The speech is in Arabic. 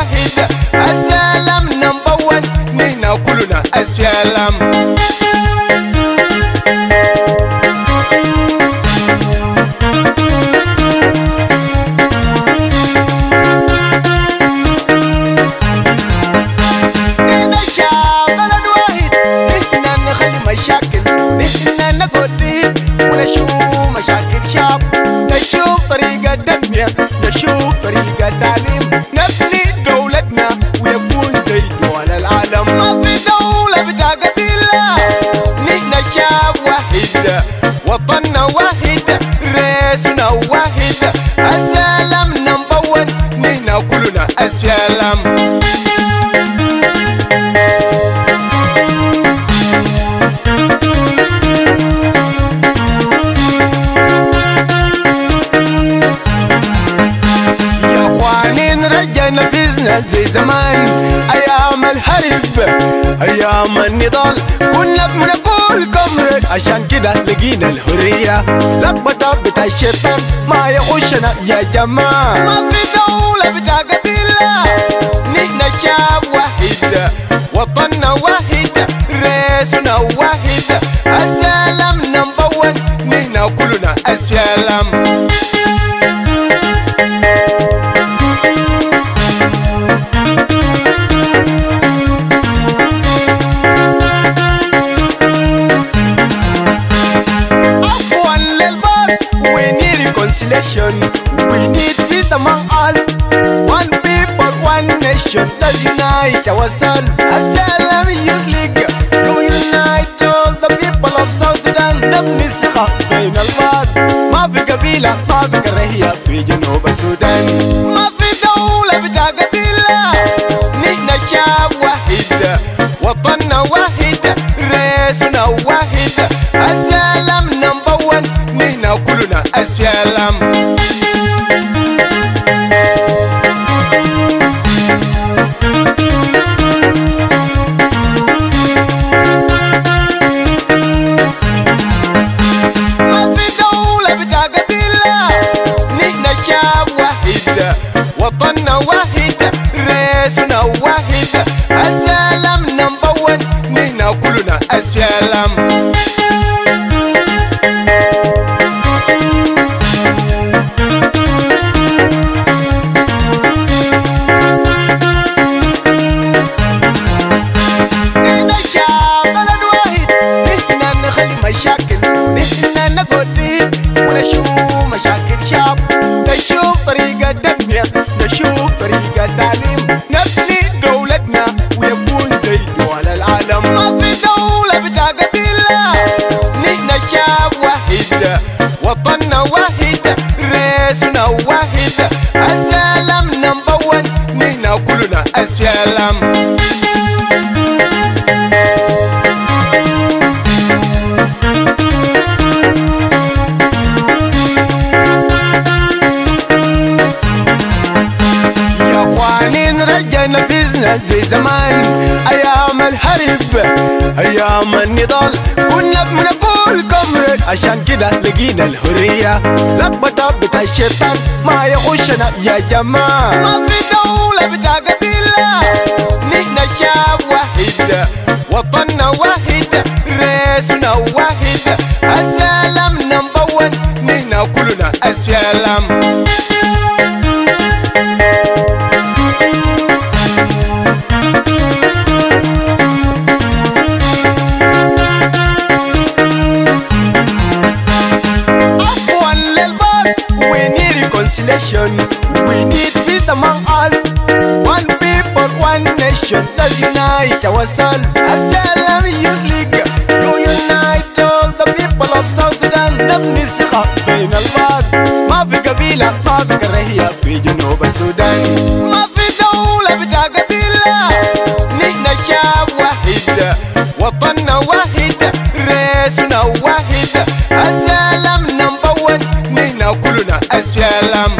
wahida SPLM number one ni na kulu na SPLM نحن نخلي مشاكل نحن نقول يا اخوانين رجعنا فيزنا زي زمان أيام الحرب أيام النضال كنا بنقول كمرة عشان كده لقينا الحرية لقبة بتاع الشيطان ما يخشنا يا جماعة ما في كلنا اسلام عفوا للبعض we need reconciliation we need peace among us one people one nation let's unite ourselves as the في قبيلة ما في كراهية في جنوب السودان نرجع نفسنا زي زمان. أيام الحرب أيام النضال. كنا بنقول كمرد عشان كده لقينا الحرية. لخبطة بتاع الشيطان. ما يخشنا يا جماعة. ما في دولة بتاع قبيلة ourselves as the Youth League. To unite all the people of South Sudan. نبني الثقة بين البعض ما في قبيلة ما في كراهية في جنوب السودان ما في دولة بتاع قبيلة نحن شعب واحد وطننا واحد رئيسنا واحد اسلام نمبر ون نحن كلنا اسلام